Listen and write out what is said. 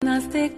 de